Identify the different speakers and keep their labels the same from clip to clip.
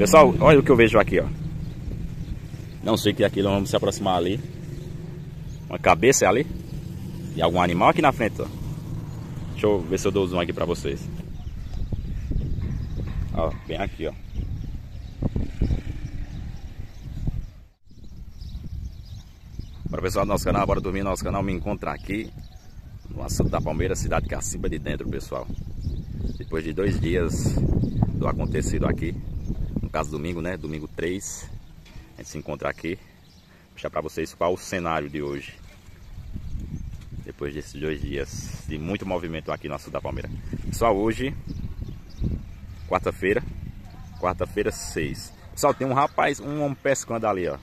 Speaker 1: Pessoal, olha o que eu vejo aqui, ó. Não sei que aquilo, vamos se aproximar ali. Uma cabeça ali. E algum animal aqui na frente, ó. Deixa eu ver se eu dou zoom aqui pra vocês. Ó, bem aqui, ó. Para o pessoal do nosso canal, bora dormir no nosso canal, me encontra aqui no assunto da Palmeira, cidade que é de dentro, pessoal. Depois de dois dias do acontecido aqui, no caso domingo, né? Domingo 3, a gente se encontra aqui. Vou mostrar para vocês qual o cenário de hoje. Depois desses dois dias de muito movimento aqui no assunto da Palmeira. Pessoal, hoje, quarta-feira, quarta-feira 6. Pessoal, tem um rapaz, um homem pescando ali, ó.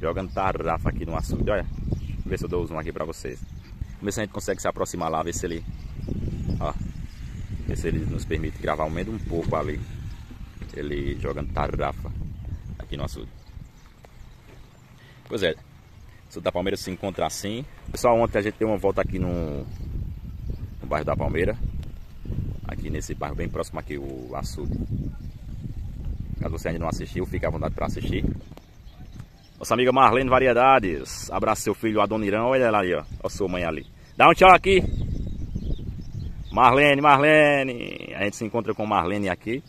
Speaker 1: Jogando tarrafa aqui no açude, olha. Vou ver se eu dou zoom aqui pra vocês. Vamos ver se a gente consegue se aproximar lá, ver se ele... Ó. Ver se ele nos permite gravar ao menos um pouco ali. Ele jogando tarrafa aqui no açude. Pois é. O da Palmeira se encontra assim. Pessoal, ontem a gente deu uma volta aqui no, no bairro da Palmeira. Aqui nesse bairro bem próximo aqui, o açude. Caso você ainda não assistiu, fique à vontade para assistir. Nossa amiga Marlene Variedades. Abraça seu filho Adonirão. Olha ela ali, ó. Olha sua mãe ali. Dá um tchau aqui. Marlene, Marlene. A gente se encontra com Marlene aqui.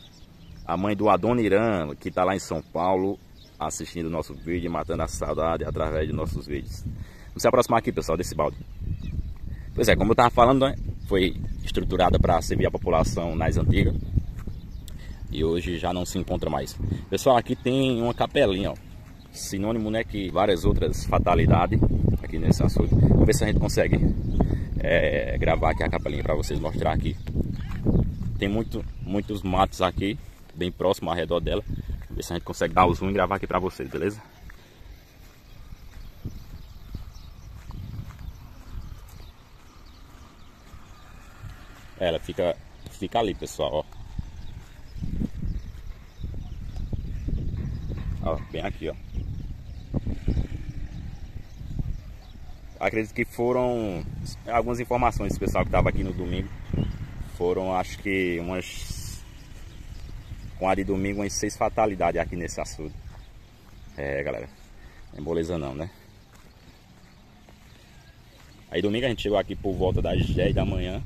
Speaker 1: A mãe do Adoniran, que está lá em São Paulo, assistindo o nosso vídeo, matando a saudade através de nossos vídeos. Vamos se aproximar aqui, pessoal, desse balde. Pois é, como eu estava falando, né? Foi estruturada para servir a população nas antigas. E hoje já não se encontra mais. Pessoal, aqui tem uma capelinha, ó sinônimo, né, que várias outras fatalidades aqui nesse açude. Vamos ver se a gente consegue é, gravar aqui a capelinha para vocês mostrar aqui. Tem muito, muitos matos aqui, bem próximo ao redor dela. Ver se a gente consegue dar o zoom e gravar aqui para vocês, beleza? Ela fica, fica ali, pessoal, ó. Ó, bem aqui, ó. Acredito que foram algumas informações pessoal que estava aqui no domingo. Foram, acho que umas. Com a de domingo, umas seis fatalidades aqui nesse açude. É, galera. Não é moleza não, né? Aí domingo a gente chegou aqui por volta das 10 da manhã.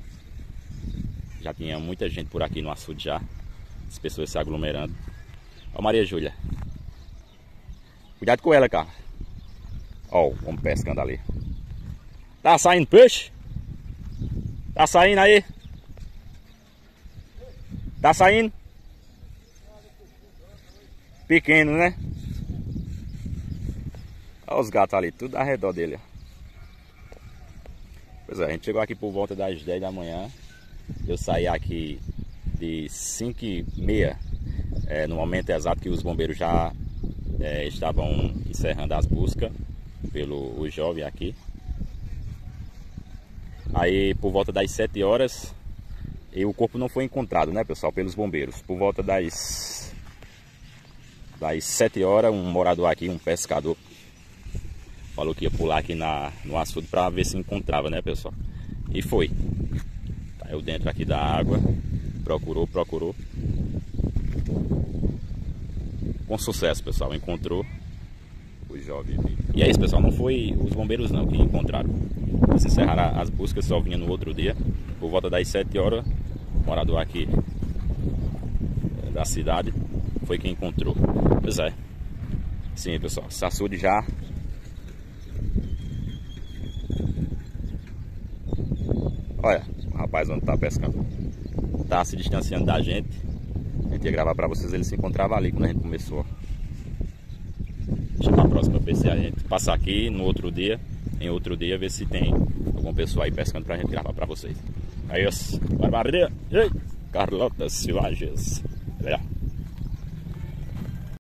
Speaker 1: Já tinha muita gente por aqui no açude já. As pessoas se aglomerando. Ó Maria Júlia. Cuidado com ela, cara. Ó, o homem pescando ali. Tá saindo peixe? Tá saindo aí? Tá saindo? Pequeno, né? Olha os gatos ali, tudo ao redor dele. Pois é, a gente chegou aqui por volta das 10 da manhã. Eu saí aqui de 5 e meia, é, no momento exato que os bombeiros já é, estavam encerrando as buscas pelo o jovem aqui. Aí por volta das 7 horas e o corpo não foi encontrado, né, pessoal, pelos bombeiros. Por volta das das 7 horas, um morador aqui, um pescador, falou que ia pular aqui na, no açude para ver se encontrava, né, pessoal? E foi. Caiu dentro aqui da água, procurou, procurou. Com sucesso, pessoal, encontrou o jovem. E é isso, pessoal, não foi os bombeiros não que encontraram. Se encerraram as buscas, só vinha no outro dia, por volta das 7 horas, morador aqui eh, da cidade, foi quem encontrou. Pois é. Sim, pessoal, Sassude já Olha, o rapaz onde tá pescando. Tá se distanciando da gente. A gente ia gravar pra vocês, ele se encontrava ali quando a gente começou. Deixa pra próxima ver se a gente passar aqui no outro dia em outro dia, ver se tem alguma pessoa aí pescando pra gente gravar pra vocês. Aí, ó, Barbaria, Carlota Silvages. Olha.